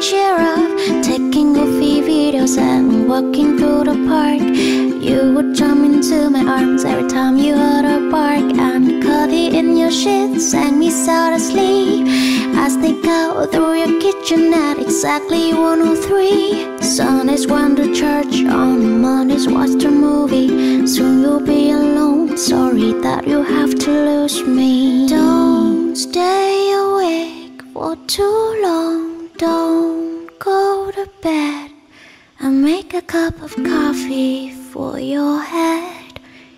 Cheer up, taking goofy videos and walking through the park. You would jump into my arms every time you heard a bark. and cuddle in your sheets and me sound asleep. I sneak out through your kitchen at exactly 103. Sundays went to church, on Mondays watched a movie. Soon you'll be alone. Sorry that you have to lose me. Don't stay awake for too long. Don't bed and make a cup of coffee for your head.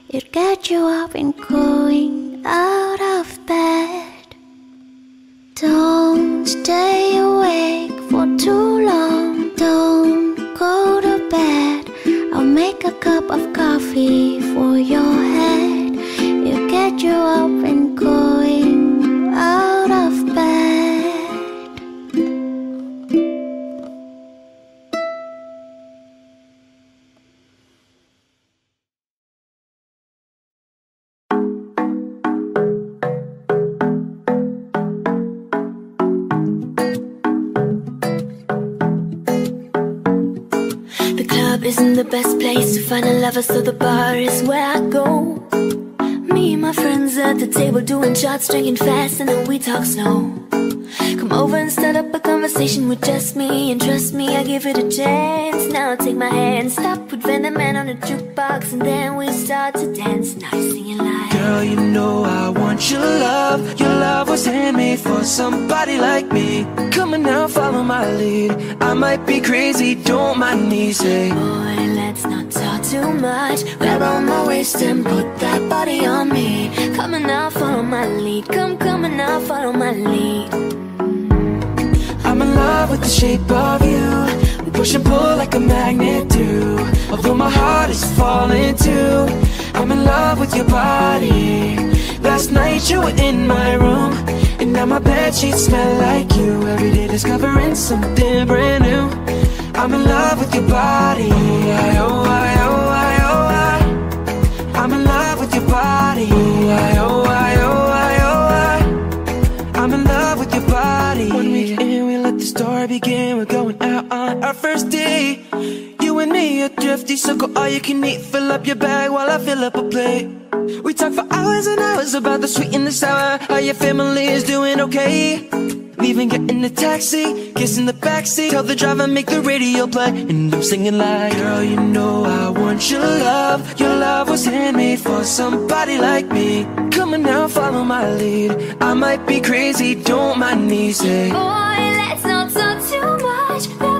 It'd get you up and going out of bed. Don't stay awake for too long. Don't go to bed. I'll make a cup of coffee for your head. It'll get you up and going out. The best place to find a lover, so the bar is where I go. Me and my friends at the table doing shots, drinking fast, and then we talk slow. Come over and start up a conversation with just me, and trust me, I give it a chance. Now take my hand, stop, put the Man on the jukebox, and then we start to dance. Now you're singing like, Girl, you know I want your love. Your love was handmade for somebody like me. Come on now, follow my lead. I might be crazy, don't mind me. Say, Boy, let's not talk too much. Grab on my waist and put that body on me. Come on now, follow my lead. Come, come on now, follow my lead. I'm in love with the shape of you. We push and pull like a magnet do. Although my heart is falling too. I'm in love with your body. Last night you were in my room. And now my bed sheets smell like you. Every day discovering something brand new. I'm in love with your body. I, oh, I, oh, I, oh, I. I'm in love with your body. I, oh, I, oh, I, oh, I. I'm in love with your body. One week in, we let the story begin. We're going out on our first date. Are thrifty, go all you can eat. Fill up your bag while I fill up a plate. We talk for hours and hours about the sweet and the sour. How your family is doing okay. Leaving, get in the taxi, kiss in the backseat. Tell the driver make the radio play, and I'm singing like, Girl, you know I want your love. Your love was handmade for somebody like me. Come on now, follow my lead. I might be crazy, don't mind me. Say, Boy, let's not talk too much.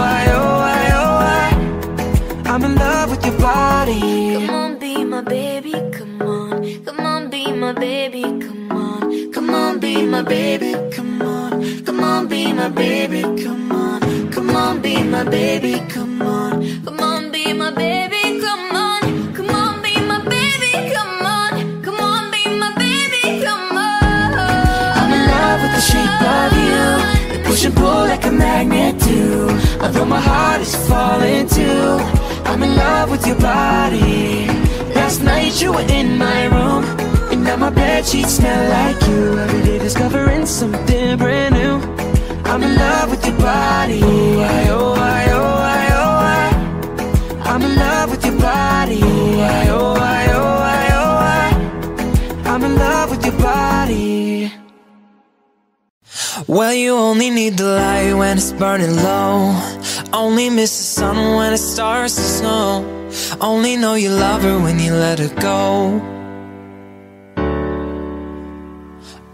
baby, come on. Come on, be my baby, come on. Come on, be my baby, come on. Come on, be my baby, come on. Come on, be my baby, come on. Come on, be my baby, come on. Come on, be my baby, come on. I'm in love with the shape of you. We push and pull like a magnet do. Although my heart is falling too. I'm in love with your body. Last night you were in my room. Now my bed sheets smell like you. Every day discovering something brand new. I'm in love with your body. I, oh, I, oh, I, oh, I. I'm in love with your body. I, oh, I, oh, I, oh, I. I'm in love with your body. Well, you only need the light when it's burning low. Only miss the sun when it starts to snow. Only know you love her when you let her go.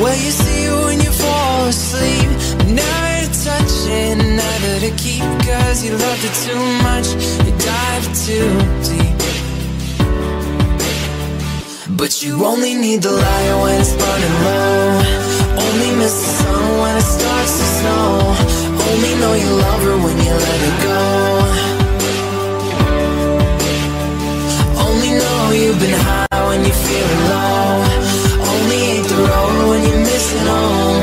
Well, you see when you fall asleep Now it's touch it, never to keep Cause you loved it too much, you dive too deep. But you only need the light when it's burning low. Only miss the sun when it starts to snow. Only know you love her when you let her go. Only know you've been high when you're feeling low you're missing home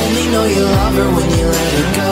Only know you love her when you let her go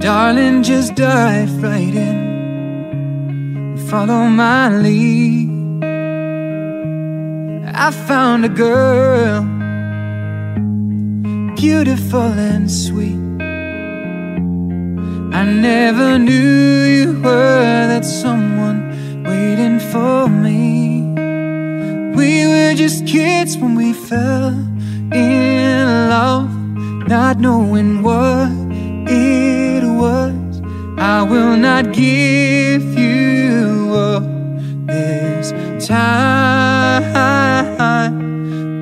Darling, just dive right in and follow my lead. I found a girl, beautiful and sweet. I never knew you were that someone waiting for me. We were just kids when we fell in love, not knowing what it was. I will not give you up this time,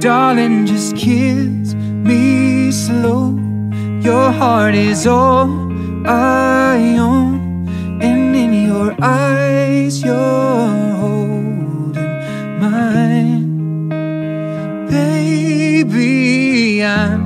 darling. Just kiss me slow. Your heart is all I own, and in your eyes, you're holding mine. Baby, I'm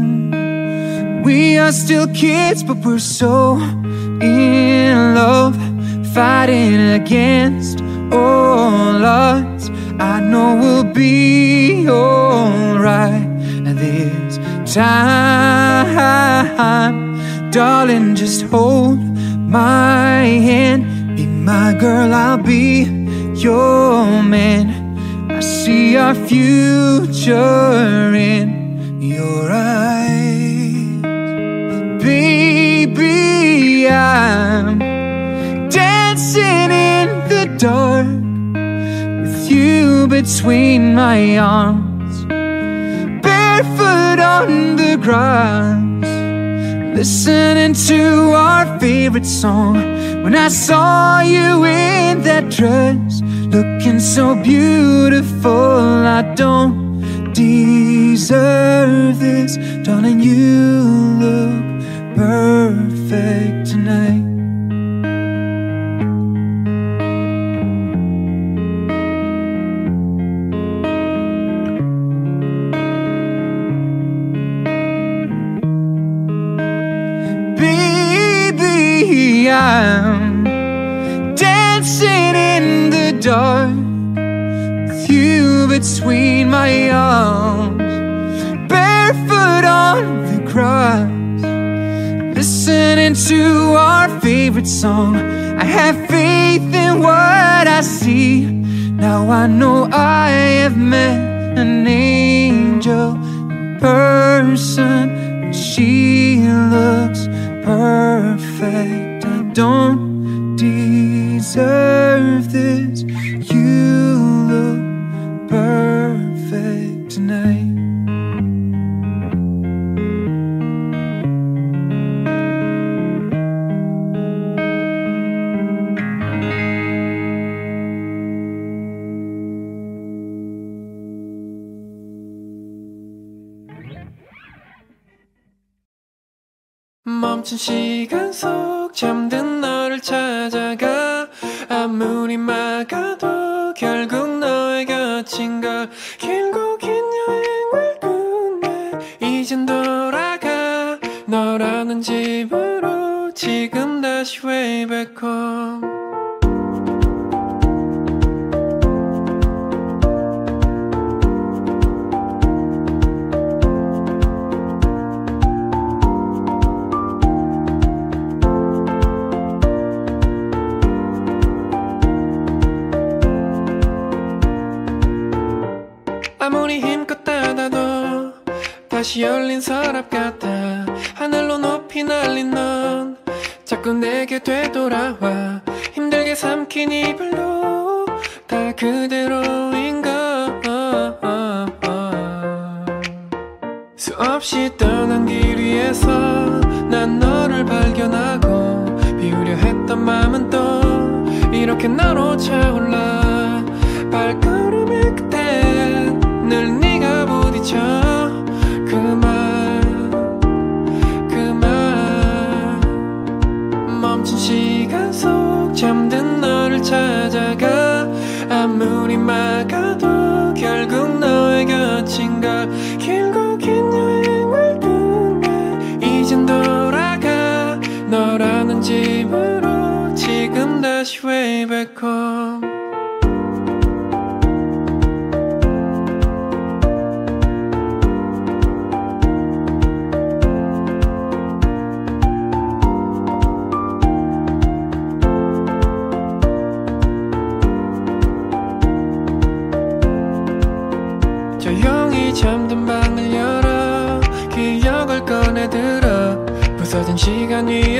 We are still kids, but we're so in love, fighting against all odds. I know we'll be alright this time. Darling, just hold my hand. Be my girl, I'll be your man. I see our future in I'm dancing in the dark with you between my arms, barefoot on the grass, listening to our favorite song. When I saw you in that dress, looking so beautiful. I don't deserve this, darling. You look perfect tonight. Baby, I'm dancing in the dark with you between my arms, barefoot on the grass, listening to our favorite song. I have faith in what I see. Now I know I have met an angel in person. She looks perfect. I don't deserve this. 멈춘 시간 속 잠든 너를 찾아가. 아무리 막아도 결국 너의 곁인 걸 길고 다시 열린 서랍 같아. 하늘로 높이 날린 넌 자꾸 내게 되돌아와. 힘들게 삼킨 이별로 다 그대로인 걸 수없이 떠난 길 위에서 난 너를 발견하고 비우려 했던 마음은 또 이렇게 나로 차올라. 발걸음의 끝에 늘 네가 부딪혀 찾아가. 아무리 막아도 결국 너의 곁인 걸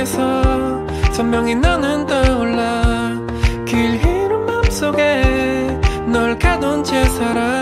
위에서 선명히 너는 떠올라 길 잃은 맘속에 널 가둔 채 살아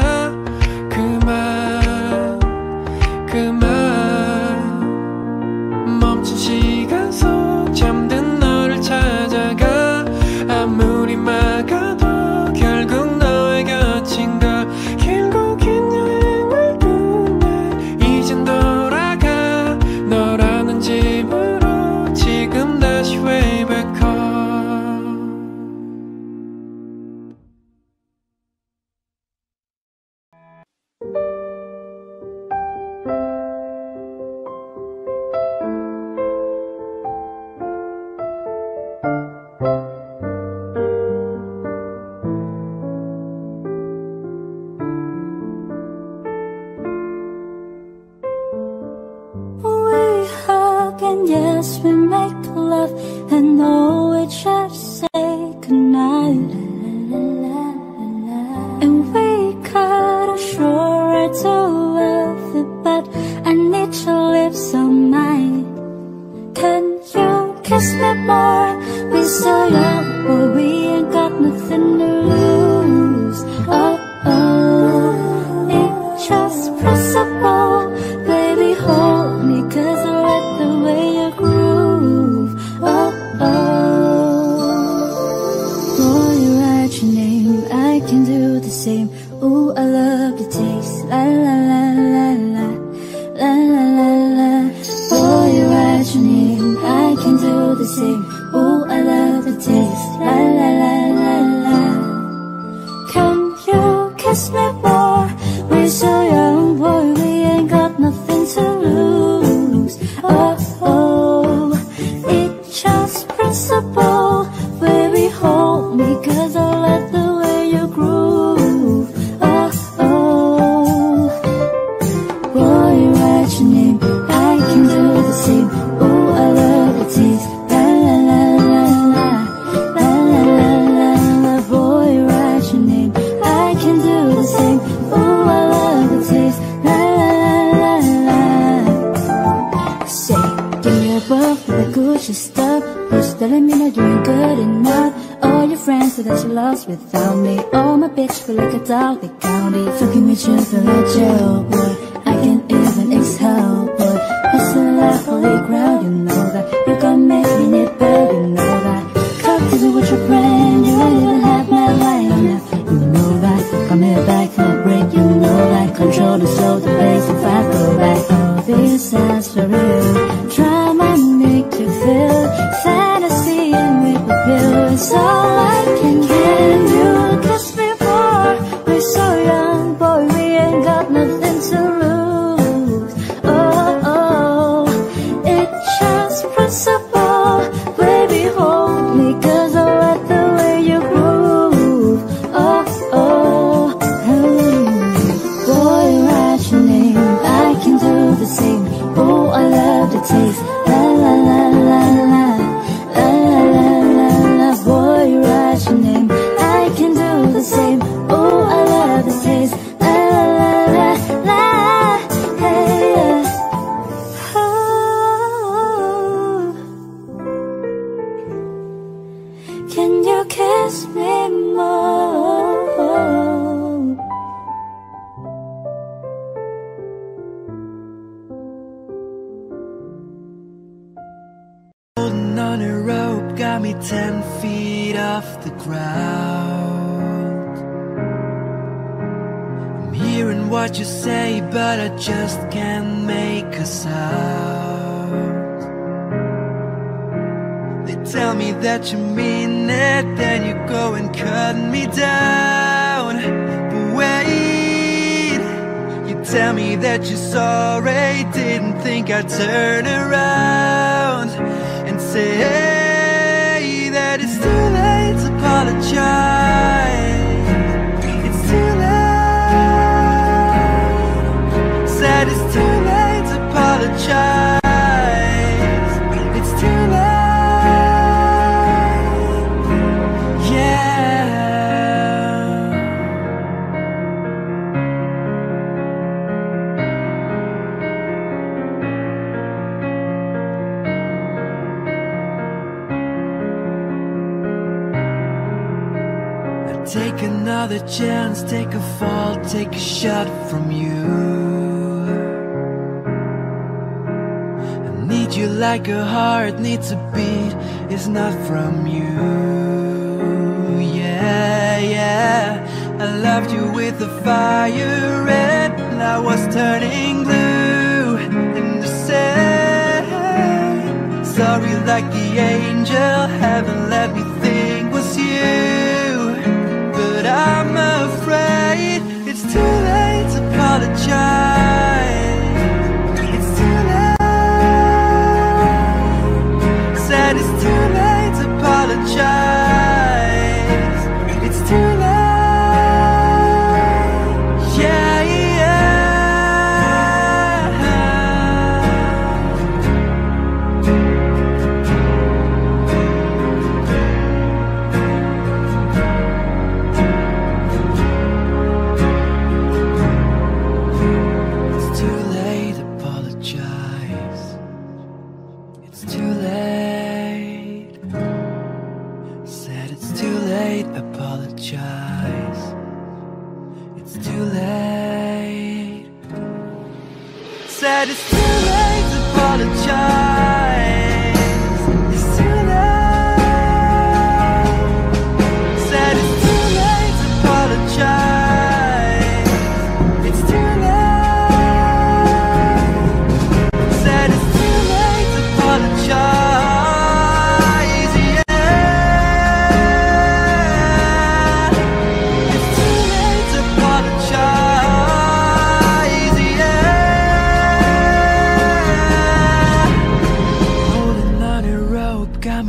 friends with us lost without me. Oh, my bitch feel like a dog, they count me. Fucking with you for a joke, boy. I can't even exhale, boy. What's the life, holy ground, you know that. You got make me need better, you know that. Cup is with your brain, you ain't even have my life You know that, come here back, can't break, you know that. Control the soul, the bass, and five, go shot from you. I need you like a heart needs a beat, it's not from you. Yeah, yeah. I loved you with the fire red, and I was turning blue in the sand. Sorry, like the angel, heaven let me think was you. But I'm afraid Apologize. a child.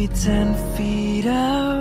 me ten feet out.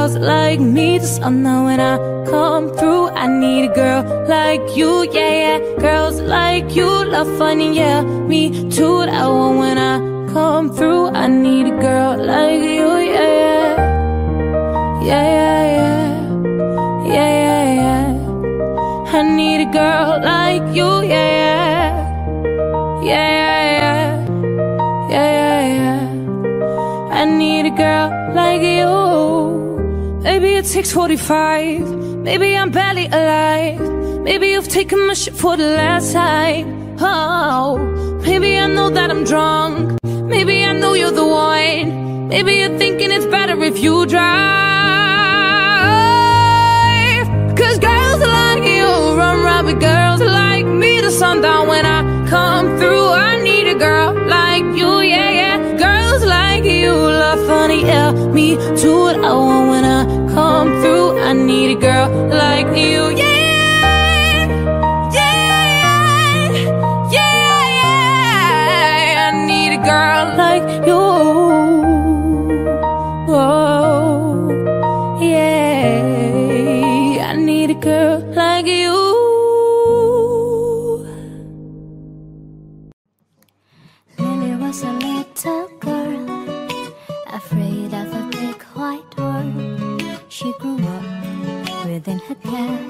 girls like me. This summer when I come through I need a girl like you, yeah, yeah. Girls like you love fun, and yeah. Me too, that one when I come through I need a girl like you, yeah, yeah. Yeah, yeah, yeah. Yeah, yeah, yeah. I need a girl like you, yeah, yeah. Yeah, yeah, yeah. Yeah, yeah, yeah. I need a girl like you. 6.45 Maybe I'm barely alive. Maybe you've taken my shit for the last time. Oh, maybe I know that I'm drunk. Maybe I know you're the one. Maybe you're thinking it's better if you drive. Cause girls like you run around with girls like me. To sundown when I come through. I need a girl like you, yeah, yeah. Girls like you love funny, yeah, me too. I want when I come through. I need a girl like you, yeah. yeah.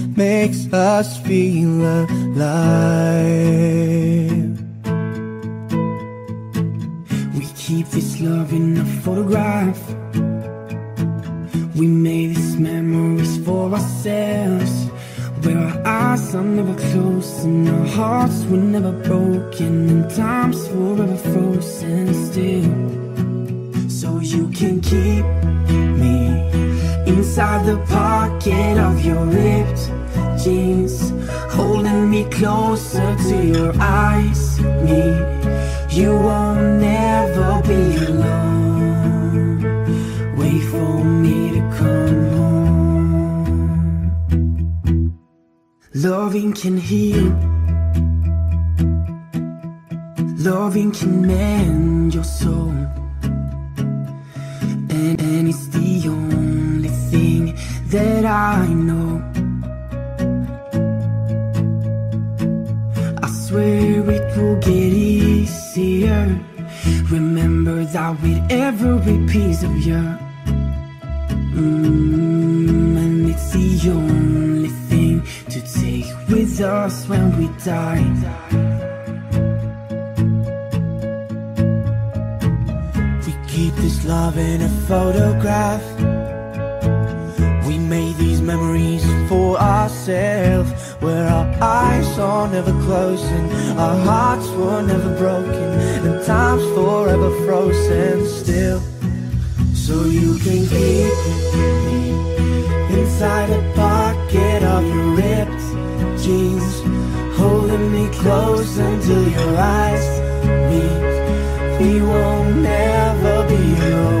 makes us feel alive. We keep this love in a photograph. We made these memories for ourselves. Where our eyes are never closed and our hearts were never broken and time's forever frozen still. So you can keep me inside the pocket of your ripped jeans, holding me closer to your eyes. Me, you won't never be alone. Wait for me to come home. Loving can heal. Loving can mend your soul. And, and it's the only thing that I know. Swear it will get easier. Remember that with every piece of you. Mm, and it's the only thing to take with us when we die. We keep this love in a photograph. We made these memories for ourselves, where our eyes are never closing, our hearts were never broken, and time's forever frozen still. So you can keep me inside the pocket of your ripped jeans, holding me close until your eyes meet. We won't never be alone.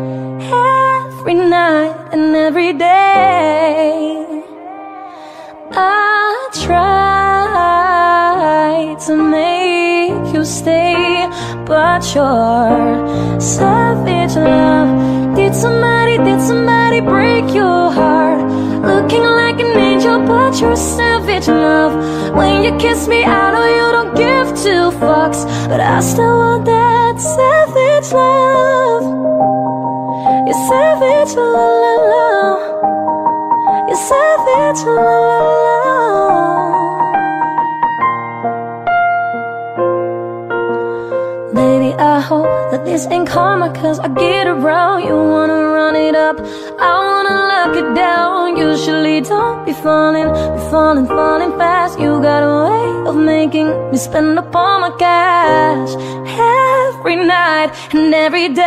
every night and every day. I try to make you stay, but your savage love did somebody, did somebody break your heart? Looking like an angel, but you're savage love. When you kiss me, I know you don't give two fucks, but I still want that savage love. You're savage, la la la. You're savage, la la la. Baby, I hope that this ain't karma, cause I get around. You wanna run it up, I wanna lock it down. Usually don't be falling, be falling, falling fast. You got a way of making me spend up all my cash every night and every day.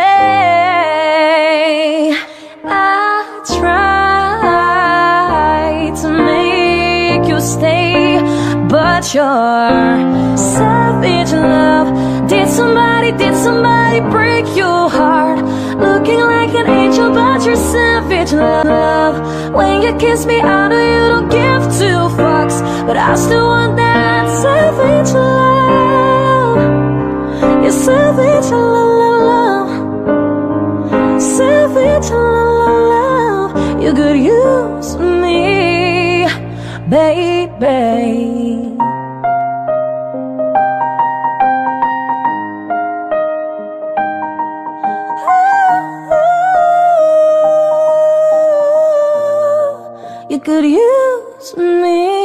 I try to make you stay, but your savage love did somebody, did somebody break your heart? Looking like an angel, but you're savage love. When you kiss me, I know you don't give two fucks, but I still want that savage love. You savage, Savage, You could use me, baby. You could use me.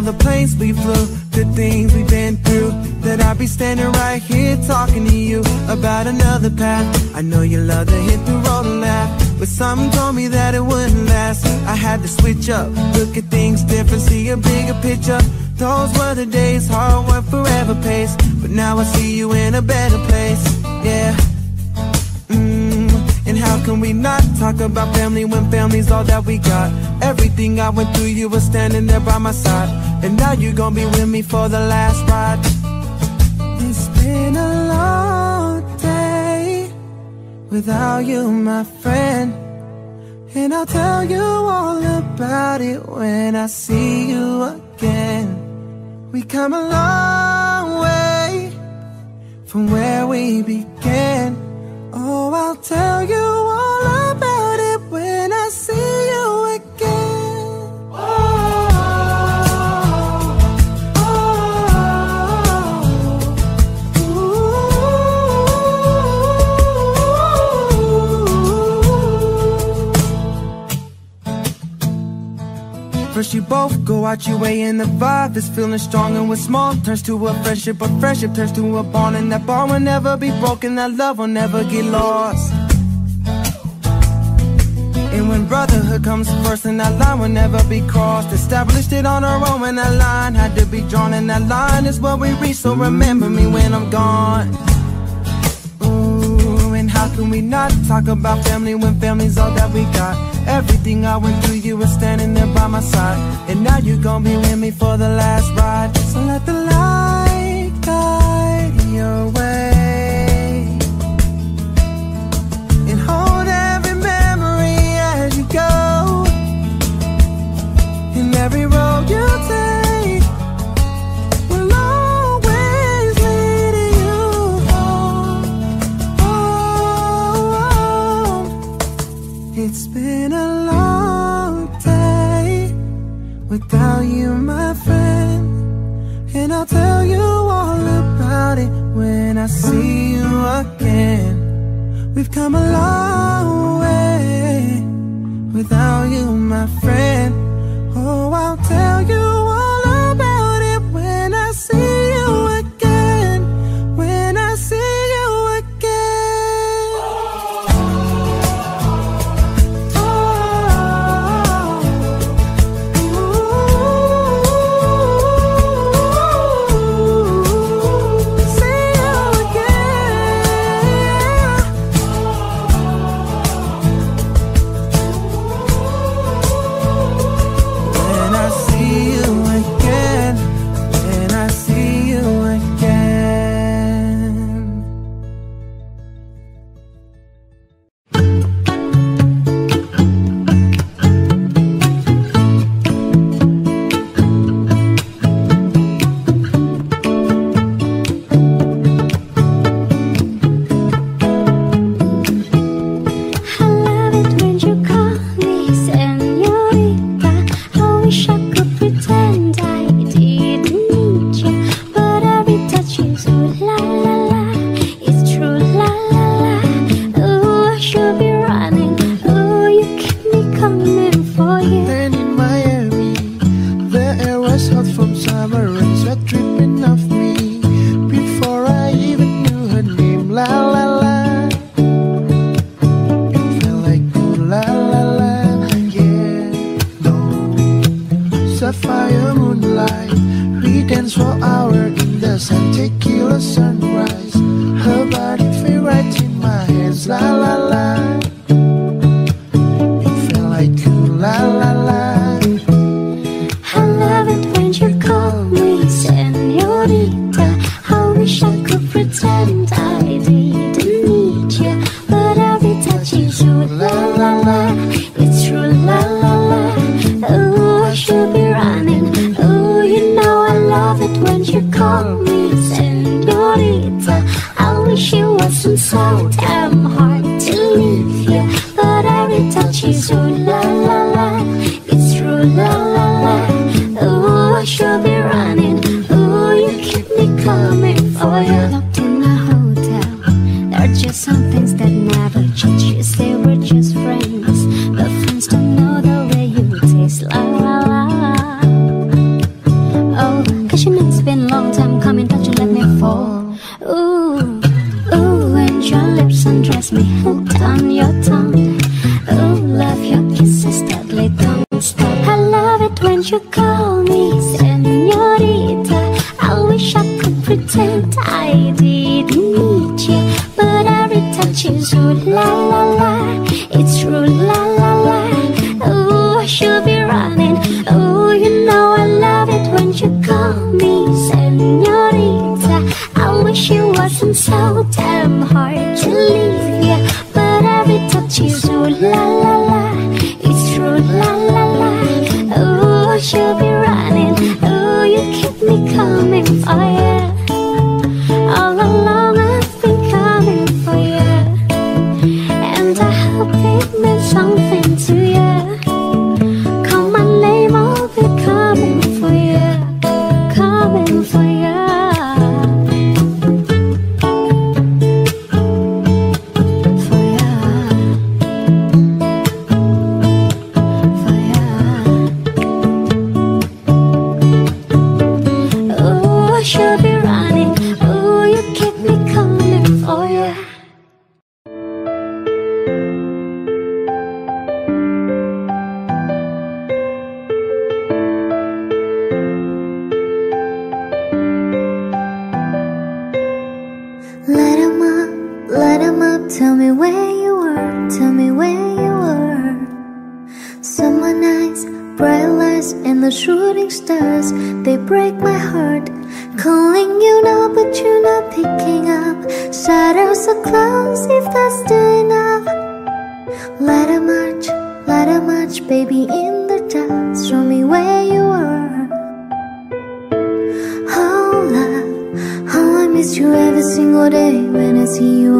all the planes we flew, the things we've been through? That I'd be standing right here talking to you about another path. I know you love to hit the road and laugh, but something told me that it wouldn't last. I had to switch up, look at things different, see a bigger picture. Those were the days, hard work forever pays. But now I see you in a better place, yeah. Mm, and how can we not talk about family when family's all that we got? Everything I went through, you were standing there by my side. And now you're gonna be with me for the last ride. It's been a long day without you, my friend. And I'll tell you all about it when I see you again. We come a long way from where we began. Oh, I'll tell you all First you both go out your way. And the vibe is feeling strong and what's small turns to a friendship, but friendship turns to a bond. And that bond will never be broken, that love will never get lost. And when brotherhood comes first and that line will never be crossed. Established it on our own and that line had to be drawn. And that line is what we reach, so remember me when I'm gone. Ooh, and how can we not talk about family when family's all that we got Everything I went through, you were standing there by my side. And now you're gonna be with me for the last ride. So let the light guide your way. And hold every memory as you go. And every road you take It's been a long day without you, my friend. And I'll tell you all about it when I see you again. We've come a long way without you, my friend. Oh, I'll tell you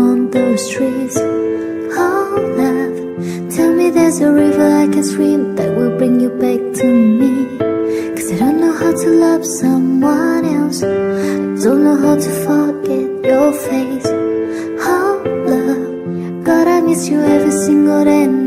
on those trees Oh love, tell me there's a river I can swim That will bring you back to me. Cause I don't know how to love someone else. I don't know how to forget your face. Oh love, God I miss you every single day.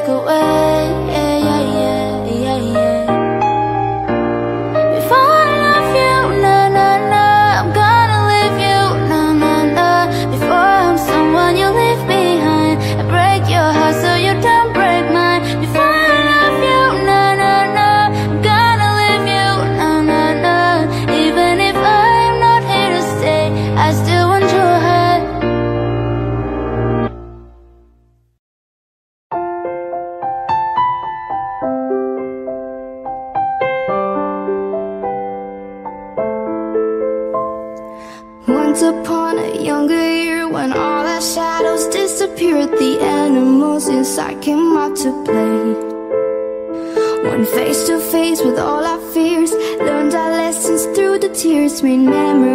Take away, the tears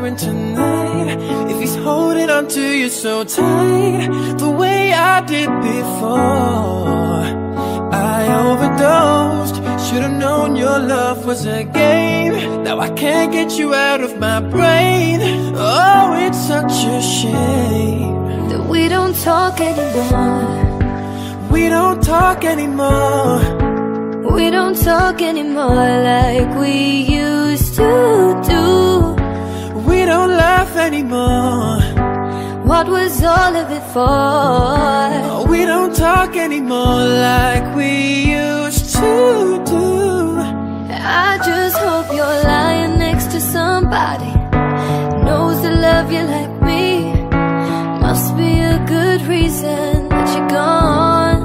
wearing tonight. If he's holding on to you so tight, the way I did before. I overdosed, should've known your love was a game. Now I can't get you out of my brain. Oh, it's such a shame that we don't talk anymore. We don't talk anymore. We don't talk anymore like we used to do. Don't laugh anymore. What was all of it for? We don't talk anymore like we used to do. I just hope you're lying next to somebody knows to love you like me. Must be a good reason that you're gone.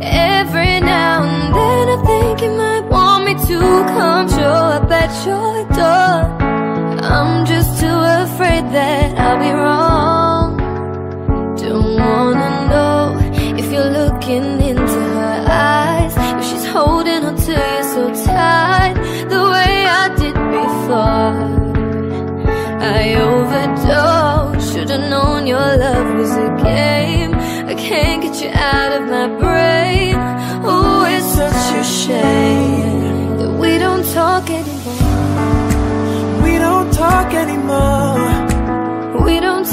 Every now and then I think you might want me to come show up at your door. I'm just that I'll be wrong. Don't wanna know if you're looking into her eyes, if she's holding on to you so tight, the way I did before. I overdosed, should've known your love was a game. I can't get you out of my brain. Oh, it's such a shame that we don't talk anymore. We don't talk anymore.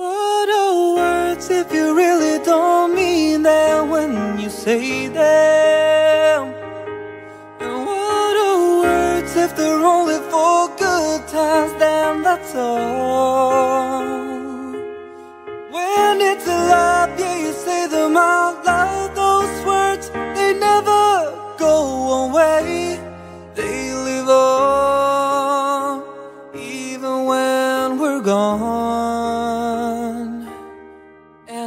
What are words if you really don't mean them when you say them? And what are words if they're only for good times? Then that's all. When it's a lie, yeah, you say them out loud. Those words, they never go away. They live on, even when we're gone.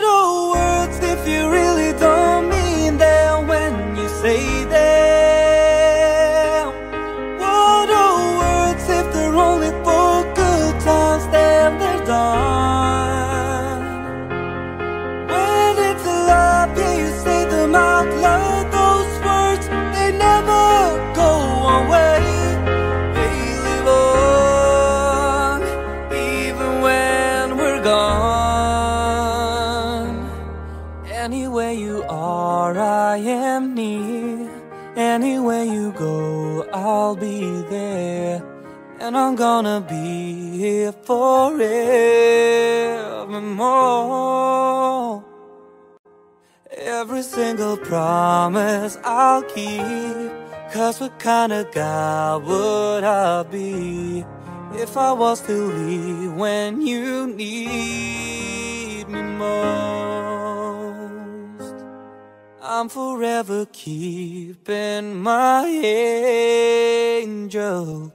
Words if you really don't mean them when you say them? promise I'll keep. Cause what kind of guy would I be if I was to leave when you need me most? I'm forever keeping my angel.